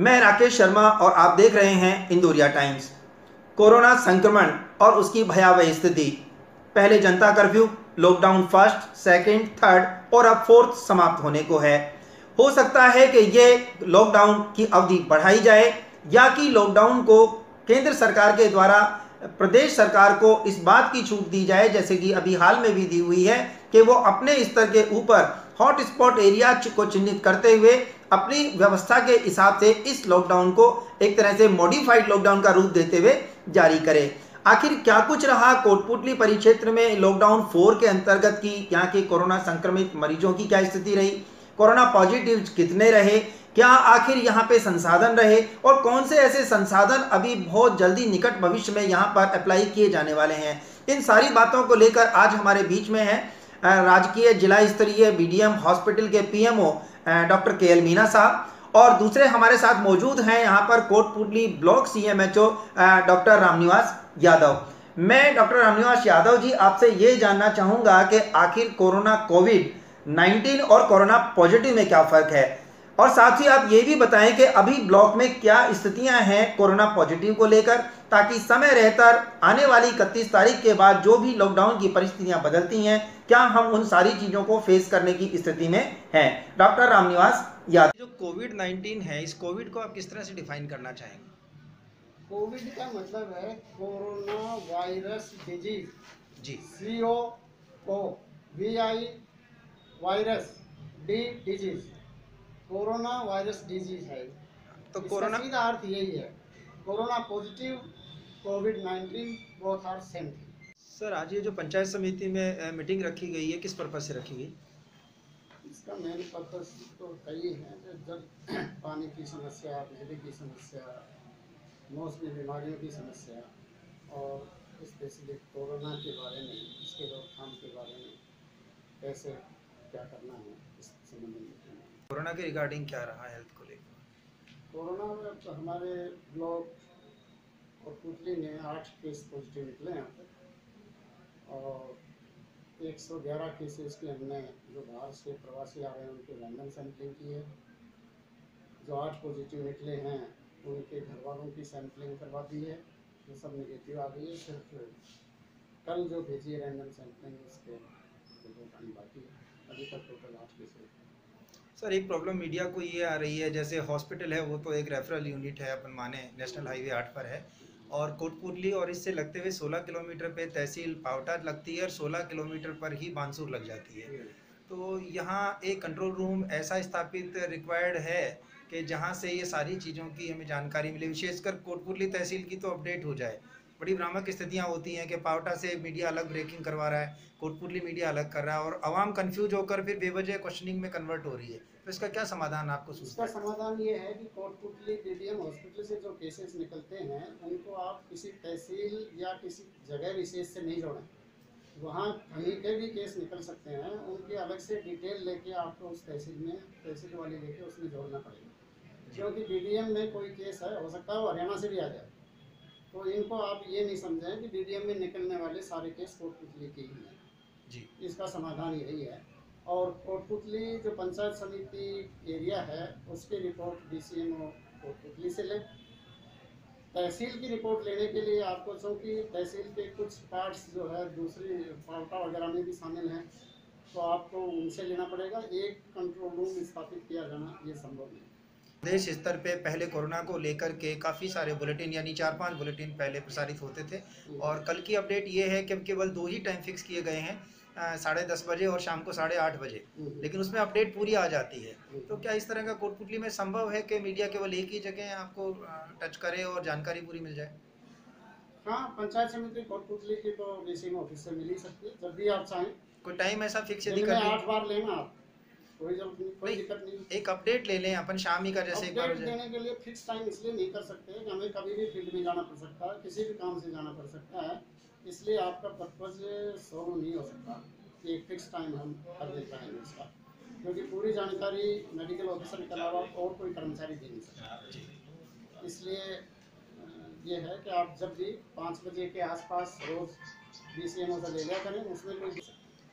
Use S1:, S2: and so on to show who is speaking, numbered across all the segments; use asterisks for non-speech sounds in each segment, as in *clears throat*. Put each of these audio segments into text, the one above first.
S1: मैं राकेश शर्मा और आप देख रहे हैं इंदौरिया टाइम्स। कोरोना संक्रमण और उसकी भयावह स्थिति। पहले जनता curfew lockdown first second, third और अब फोर्थ समाप्त होने को है। हो सकता है कि ये लॉकडाउन की अवधि बढ़ाई जाए या कि लॉकडाउन को केंद्र सरकार के द्वारा प्रदेश सरकार को इस बात की छूट दी जाए जैसे कि अभी हाल में भी दी हुई है कि वो अपने स्तर के ऊपर हॉटस्पॉट एरिया को चिन्हित करते हुए अपनी व्यवस्था के हिसाब से इस लॉकडाउन को एक तरह से मॉडिफाइड लॉकडाउन का रूप देते हुए जारी करे। आखिर क्या कुछ रहा कोटपुतली परिक्षेत्र में लॉकडाउन फोर के अंतर्गत की? यहाँ के कोरोना संक्रमित मरीजों की क्या स्थिति रही? कोरोना पॉजिटिव कितने रहे? क्या आखिर यहाँ पे संसाधन रहे? और कौन से ऐसे संसाधन अभी बहुत जल्दी निकट भविष्य में यहाँ पर अप्लाई किए जाने वाले हैं? इन सारी बातों को लेकर आज हमारे बीच में है राजकीय जिला स्तरीय बीडीएम हॉस्पिटल के पीएमओ डॉक्टर के एल मीना साहब। और दूसरे हमारे साथ मौजूद हैं यहाँ पर Kotputli block CMHO doctor Ramniwas Yadav. मैं डॉक्टर रामनिवास यादव जी, आपसे ये जानना चाहूँगा कि आखिर कोरोना कोविड 19 और कोरोना पॉजिटिव में क्या फ़र्क है? और साथ ही आप ये भी बताएँ कि अभी ब्लॉक में क्या स्थितियाँ हैं कोरोना पॉजिटिव को लेकर? ताकि समय रहकर आने वाली इकतीस तारीख के बाद जो भी लॉकडाउन की परिस्थितियाँ बदलती हैं क्या हम उन सारी चीज़ों को फेस करने की स्थिति में हैं? डॉक्टर रामनिवास यादव। जो कोविड नाइन्टीन है इस कोविड को आप किस तरह से डिफाइन करना चाहेंगे?
S2: कोविड का मतलब है corona virus disease
S1: ji.
S2: C O O V I virus D disease corona virus disease है।
S1: तो कोरोना
S2: सीधा अर्थ यही है। Corona positive COVID nineteen both are same thing
S1: sir आज ये जो पंचायत समिति में मीटिंग रखी गई है किस पर्पज से रखी गई?
S2: इसका मेन पर्पस तो कई है जो जल *clears throat* पानी की समस्या बिजली की समस्या मौसमी बीमारियों की समस्या और स्पेशली कोरोना के बारे में इसके रोकथाम के बारे में कैसे क्या करना है इस संबंध में।
S1: कोरोना के रिगार्डिंग क्या रहा हेल्थ को लेकर?
S2: कोरोना में तो हमारे ब्लॉक और पुतली में आठ केस पॉजिटिव निकले यहाँ पे। और 111 केसेस की हमने जो बाहर से प्रवासी आ रहे हैं, उनकी रैंडम सैंपलिंग की है। जो आठ पॉजिटिव निकले हैं, उनके घर वालों की सैंपलिंग करवा दी है। वो सब निगेटिव आ गई है, सिर्फ़ कल जो भेजी है रैंडम सैंपलिंग, उसके रिपोर्ट बाकी है। अभी तक टोटल आठ केसेस
S1: सर, एक प्रॉब्लम मीडिया को ये आ रही है, जैसे हॉस्पिटल है, वो तो एक रेफरल यूनिट है, अपन माने नेशनल हाईवे आठ पर है, और कोटपुतली और इससे लगते हुए 16 किलोमीटर पे तहसील पावटा लगती है और 16 किलोमीटर पर ही बांसुर लग जाती है। तो यहाँ एक कंट्रोल रूम ऐसा स्थापित रिक्वायर्ड है कि जहाँ से ये सारी चीज़ों की हमें जानकारी मिले, विशेषकर कोटपुतली तहसील की तो अपडेट हो जाए। बड़ी भ्रामक स्थितियाँ होती हैं कि पावटा से मीडिया अलग ब्रेकिंग करवा रहा है कोटपुतली मीडिया अलग कर रहा है और आवाम कन्फ्यूज़ होकर फिर बेवजह क्वेश्चनिंग में कन्वर्ट हो रही है। तो इसका क्या समाधान आपको
S2: इसका समाधान ये है कि कोटपुतली बीडीएम हॉस्पिटल से जो केसेस निकलते हैं उनको आप किसी तहसील या किसी जगह विशेष से नहीं जोड़ें। वहाँ कहीं के भी केस निकल सकते हैं उनकी अलग से डिटेल लेके आपको उस तहसील में तहसील वाले लेके उसमें जोड़ना पड़ेगा। क्योंकि बीडीएम में कोई केस है हो सकता है वो हरियाणा से भी आ जाए। तो इनको आप ये नहीं समझें कि बीडीएम में निकलने वाले सारे केस कोटपुतली के ही हैं।
S1: जी।
S2: इसका समाधान यही है। और कोटपुतली जो पंचायत समिति एरिया है उसकी report D C M Kotputli से ले। तहसील की रिपोर्ट लेने के लिए आपको चूँकि तहसील के कुछ पार्ट्स जो है दूसरी पावटा वगैरह में भी शामिल हैं तो आपको उनसे लेना पड़ेगा। एक कंट्रोल रूम स्थापित किया जाना ये संभव नहीं
S1: देश स्तर पे पहले कोरोना को लेकर के काफ़ी सारे बुलेटिन यानी चार पाँच बुलेटिन पहले प्रसारित होते थे। और कल की अपडेट ये है कि अब केवल दो ही टाइम फिक्स किए गए हैं साढ़े दस बजे और शाम को साढ़े आठ बजे। लेकिन उसमें अपडेट पूरी आ जाती है। तो क्या इस तरह का कोटपुटली में संभव है कि मीडिया केवल एक ही जगह आपको टच करे और जानकारी पूरी मिल जाए?
S2: हाँ पंचायत समिति कोटपुतली की तो ऑफ़िस से मिल ही सकती है जब भी आप चाहें।
S1: कोई टाइम ऐसा फिक्स यदि
S2: आठ बार लेना आप। कोई ज़रूरत कोई दिक्कत नहीं।
S1: एक अपडेट ले लें अपन शाम ही का जैसे एक बार
S2: देने के लिए फिक्स टाइम इसलिए नहीं कर सकते कि हमें कभी भी फ़ील्ड में जाना पड़ सकता है किसी भी काम से जाना पड़ सकता है। इसलिए आपका पर्पज सॉल्व नहीं हो सकता कि एक फिक्स टाइम हम कर दे पाएँगे इसका। क्योंकि पूरी जानकारी मेडिकल ऑफिसर के अलावा और कोई कर्मचारी दे नहीं सकता। इसलिए ये है कि आप जब भी पाँच बजे के आसपास रोज़ बी सी एम से ले लिया करें उसमें कोई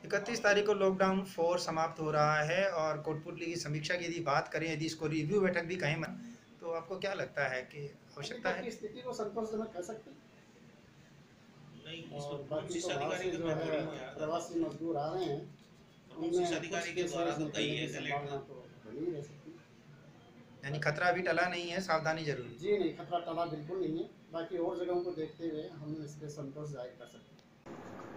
S1: इकतीस तारीख को लॉकडाउन फोर समाप्त हो रहा है और कोटपुतली की समीक्षा की यदि बात करें यदि इसको रिव्यू बैठक भी कहें मन तो तो आपको क्या लगता है कि आवश्यकता है?
S2: स्थिति को संतोषजनक कह सकते तो
S3: तो
S2: प्रवासी मजदूर आ रहे हैं
S3: तो है
S2: तो है
S1: यानी खतरा अभी टला नहीं है सावधानी ज़रूरी।
S2: जी नहीं खतरा टला बिल्कुल नहीं है। बाकी और जगहों को देखते हुए हम इस पर संतोष ज़ाहिर कर सकते हैं।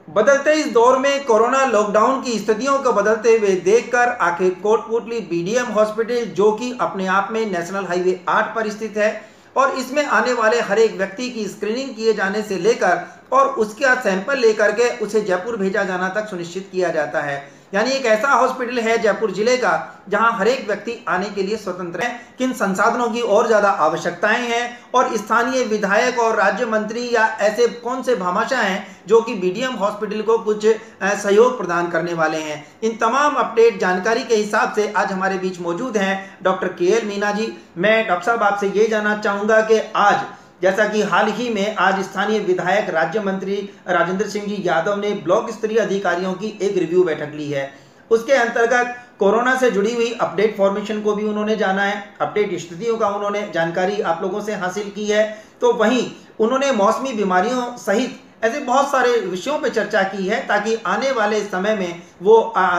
S1: बदलते इस दौर में कोरोना लॉकडाउन की स्थितियों को बदलते हुए देखकर आखिर कोटपुटली बीडीएम हॉस्पिटल, जो कि अपने आप में नेशनल हाईवे आठ पर स्थित है, और इसमें आने वाले हर एक व्यक्ति की स्क्रीनिंग किए जाने से लेकर और उसका सैंपल लेकर के उसे जयपुर भेजा जाना तक सुनिश्चित किया जाता है। यानी एक ऐसा हॉस्पिटल है जयपुर ज़िले का, जहाँ हर एक व्यक्ति आने के लिए स्वतंत्र है, किन संसाधनों की और ज़्यादा आवश्यकताएँ हैं, और स्थानीय विधायक और राज्य मंत्री या ऐसे कौन से भामाशाह हैं, जो कि बीडीएम हॉस्पिटल को कुछ सहयोग प्रदान करने वाले हैं। इन तमाम अपडेट जानकारी के हिसाब से आज हमारे बीच मौजूद हैं डॉक्टर के मीना जी। मैं डॉक्टर साहब आपसे ये जानना चाहूँगा कि आज जैसा कि हाल ही में आज स्थानीय विधायक राज्य मंत्री राजेंद्र सिंह जी यादव ने ब्लॉक स्तरीय अधिकारियों की एक रिव्यू बैठक ली है। उसके अंतर्गत कोरोना से जुड़ी हुई अपडेट फॉर्मेशन को भी उन्होंने जाना है। अपडेट स्थितियों का उन्होंने जानकारी आप लोगों से हासिल की है। तो वहीं उन्होंने मौसमी बीमारियों सहित ऐसे बहुत सारे विषयों पर चर्चा की है ताकि आने वाले समय में वो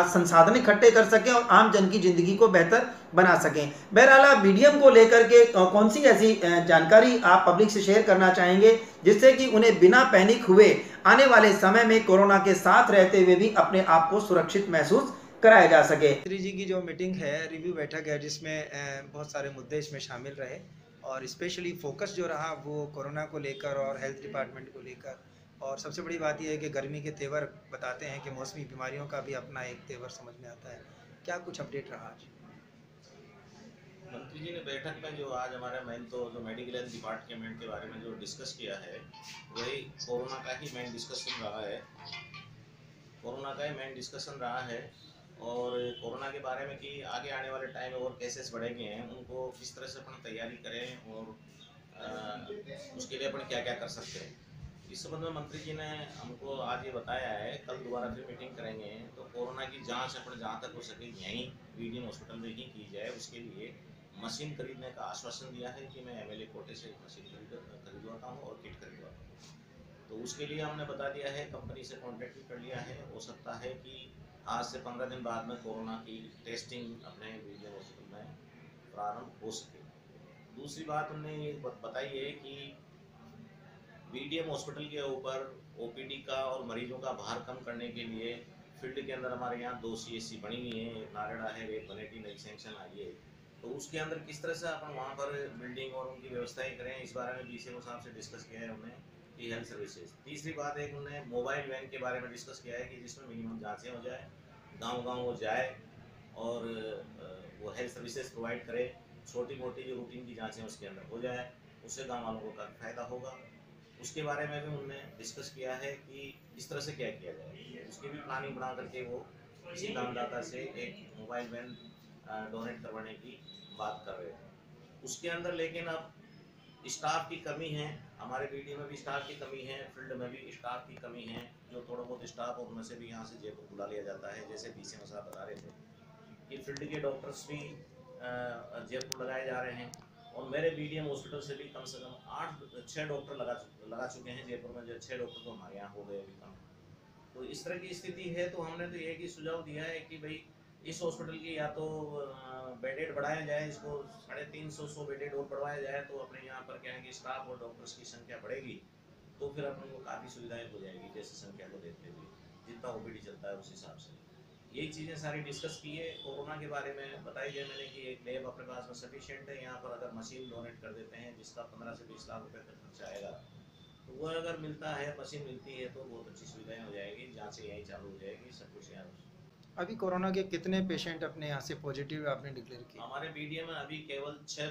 S1: संसाधन इकट्ठे कर सकें और आम जन की ज़िंदगी को बेहतर बना सकें। बहरहाल मीडियम को लेकर के कौन सी ऐसी जानकारी आप पब्लिक से शेयर करना चाहेंगे, जिससे कि उन्हें बिना पैनिक हुए आने वाले समय में कोरोना के साथ रहते हुए भी अपने आप को सुरक्षित महसूस कराया जा सके। मंत्री जी की जो मीटिंग है, रिव्यू बैठक है, जिसमें बहुत सारे मुद्दे इसमें शामिल रहे और स्पेशली फोकस जो रहा वो कोरोना को लेकर और हेल्थ डिपार्टमेंट को लेकर। और सबसे बड़ी बात यह है कि गर्मी के तेवर बताते हैं कि मौसमी बीमारियों का भी अपना एक तेवर समझ में आता है। क्या कुछ अपडेट रहा आज?
S3: मंत्री जी ने बैठक में जो आज हमारा मेन तो जो मेडिकल हेल्थ डिपार्टमेंट के बारे में जो डिस्कस किया है वही कोरोना का ही मेन डिस्कशन रहा है। कोरोना का ही मेन डिस्कशन रहा है और कोरोना के बारे में कि आगे आने वाले टाइम में और केसेस बढ़ेंगे हैं उनको किस तरह से अपन तैयारी करें और अ, उसके लिए अपन क्या क्या कर सकते हैं। इस संबंध में मंत्री जी ने हमको आज ये बताया है, कल दोबारा फिर मीटिंग करेंगे तो कोरोना की जाँच अपने जहाँ तक हो सके यहीं बीडीएम हॉस्पिटल में ही की जाए, उसके लिए मशीन खरीदने का आश्वासन दिया है कि मैं एमएलए कोटे से मशीन खरीद, खरीदवाता हूँ और किट खरीदवाता हूँ। तो उसके लिए हमने बता दिया है कंपनी से कॉन्टेक्ट भी कर लिया है, हो सकता है कि आज से पंद्रह दिन बाद में कोरोना की टेस्टिंग अपने बीडीएम हॉस्पिटल में प्रारंभ हो सके। दूसरी बात हमने ये बताई है कि बीडीएम हॉस्पिटल के ऊपर ओपीडी का और मरीजों का भार कम करने के लिए फ़ील्ड के अंदर हमारे यहाँ दो सीएससी बनी हुई है नारेड़ा है, एक बनेटी, नई सेंक्शन आई है। तो उसके अंदर किस तरह से अपन वहाँ पर बिल्डिंग और उनकी व्यवस्थाएँ करें, इस बारे में बीसीएम साहब से डिस्कस किया है उन्होंने कि हेल्थ सर्विसेज़ तीसरी बात है उन्होंने मोबाइल वैन के बारे में डिस्कस किया है कि जिसमें मिनिमम जाँचें हो जाए गाँव गाँव वो जाए और वो हेल्थ सर्विसेज़ प्रोवाइड करे छोटी मोटी जो रूटीन की जाँचें उसके अंदर हो जाए, उससे गाँव वालों को काफ़ी फ़ायदा होगा। उसके बारे में भी उन्होंने डिस्कस किया है कि इस तरह से क्या किया जाए। उसकी भी प्लानिंग बना करके वो किसी दानदाता से एक मोबाइल वैन डोनेट करवाने की बात कर रहे हैं उसके अंदर लेकिन अब स्टाफ की कमी है, हमारे बीडी में भी स्टाफ की कमी है फ़ील्ड में भी स्टाफ की कमी है, जो थोड़ा बहुत स्टाफ उनमें से भी यहाँ से जयपुर बुला लिया जाता है, जैसे बी सी साहब बता रहे थे कि फ़ील्ड के डॉक्टर्स भी जयपुर लगाए जा रहे हैं। और मेरे बीडीएम हॉस्पिटल से भी कम से कम आठ छः डॉक्टर लगा चु- लगा चुके हैं जयपुर में, जो छः डॉक्टर तो हमारे यहाँ हो गए अभी कम तो इस तरह की स्थिति है तो हमने तो एक ही सुझाव दिया है कि भाई, इस हॉस्पिटल की या तो बेडेड बढ़ाया जाए, इसको साढ़े तीन सौ सौ बेडेड और बढ़वाया जाए तो अपने यहाँ पर क्या है कि स्टाफ और डॉक्टर्स की संख्या बढ़ेगी तो फिर अपन को काफ़ी सुविधाएँ हो जाएगी, जैसे संख्या को देखते हुए, जितना ओपीडी चलता है उस हिसाब से। यही चीज़ें सारी डिस्कस की है। कोरोना के बारे में बताई है मैंने कि एक लेब अपने पास में सफिशिएंट है। यहाँ पर अगर मशीन डोनेट कर देते हैं जिसका पंद्रह से बीस लाख रुपए तक खर्चा आएगा तो वो अगर मिलता है मशीन मिलती है तो बहुत अच्छी सुविधाएँ हो जाएगी। जाँचें यहीं चालू हो जाएगी सब कुछ यहाँ
S1: अभी कोरोना के कितने पेशेंट अपने यहाँ से पॉजिटिव आपने डिक्लेयर किए?
S3: हमारे बीडीए में अभी केवल छह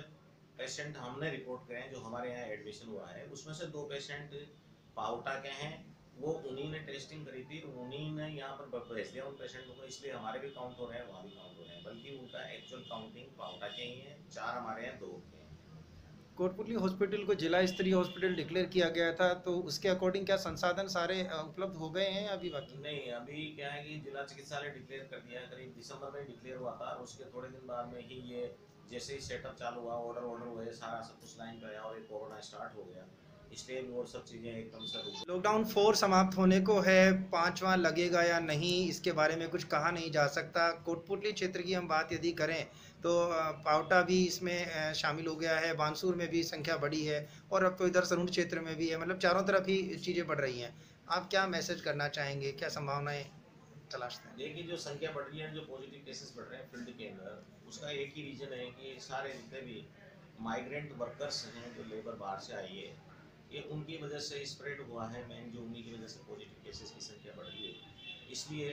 S3: पेशेंट हमने रिपोर्ट करे हैं जो हमारे यहाँ एडमिशन हुआ है। उसमें से दो पेशेंट पाउटा के हैं वो उन्हीं ने टेस्टिंग करी थी उन्हीं ने यहाँ पर भेज दिया उन पेशेंटों को इसलिए हमारे भी काउंट हो रहे हैं वहाँ भी काउंट हो रहे हैं बल्कि उनका एक्चुअल काउंटिंग पाउटा के ही है चार हमारे हैं दो के हैं।
S1: कोटपुतली हॉस्पिटल को जिला स्तरीय हॉस्पिटल डिक्लेयर किया गया था तो उसके अकॉर्डिंग क्या संसाधन सारे उपलब्ध हो गए हैं अभी बाकी?
S3: नहीं अभी क्या है कि जिला चिकित्सालय डिक्लेयर कर दिया है करीब दिसंबर में डिक्लेयर हुआ था और उसके थोड़े दिन बाद में ही ये जैसे ही सेटअप चालू हुआ ऑर्डर ऑर्डर हुए सारा सब कुछ लाइन पे आया और ये कोरोना स्टार्ट हो गया। इसलिए और सब चीज़ें एकदम से
S1: लॉकडाउन फोर समाप्त होने को है पांचवा लगेगा या नहीं इसके बारे में कुछ कहा नहीं जा सकता। कोटपुटली क्षेत्र की हम बात यदि करें तो पावटा भी इसमें शामिल हो गया है बानसूर में भी संख्या बढ़ी है और अब तो इधर सरुण क्षेत्र में भी है मतलब चारों तरफ़ ही चीज़ें बढ़ रही हैं। आप क्या मैसेज करना चाहेंगे? क्या संभावनाएँ तलाशते हैं?
S3: देखिए जो संख्या बढ़ रही है जो पॉजिटिव केसेस बढ़ रहे हैं फ़ील्ड के अंदर उसका एक ही रीजन है कि सारे जितने भी माइग्रेंट वर्कर्स हैं जो लेबर बाहर से आई है ये उनकी वजह से स्प्रेड हुआ है मेन जो उन्हीं की वजह से पॉजिटिव केसेस की संख्या बढ़ रही है। इसलिए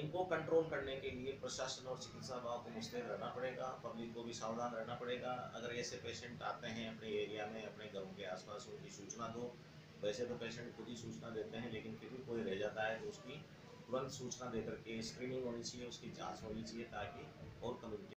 S3: इनको कंट्रोल करने के लिए प्रशासन और चिकित्सा विभाग को मुस्तैद रहना पड़ेगा पब्लिक को भी सावधान रहना पड़ेगा। अगर ऐसे पेशेंट आते हैं अपने एरिया में, अपने घरों के आसपास, उनकी सूचना दो। वैसे तो पेशेंट खुद ही सूचना देते हैं, लेकिन फिर भी कोई रह जाता है तो उसकी तुरंत सूचना देकर के स्क्रीनिंग होनी चाहिए, उसकी जाँच होनी चाहिए, ताकि और कम्युनिटी